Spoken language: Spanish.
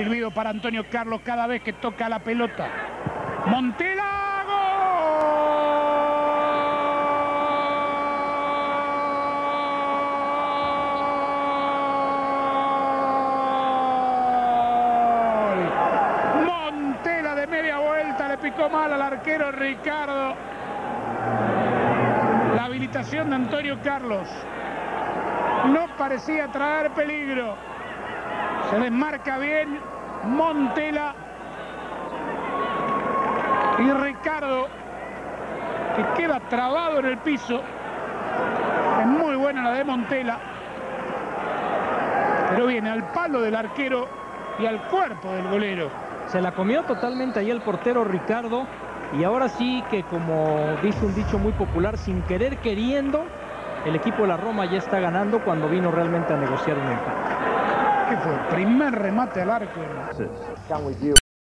silbido para Antonio Carlos cada vez que toca la pelota. Montela. ¡Gol! Montela de media vuelta le picó mal al arquero Ricardo. La habilitación de Antonio Carlos no parecía traer peligro. Se desmarca bien Montela y Ricardo que queda trabado en el piso. Es muy buena la de Montela. Pero viene al palo del arquero y al cuerpo del golero. Se la comió totalmente ahí el portero Ricardo. Y ahora sí que como dice un dicho muy popular, sin querer queriendo, el equipo de la Roma ya está ganando cuando vino realmente a negociar un empate. ¿Qué fue? Primer remate al arco. Do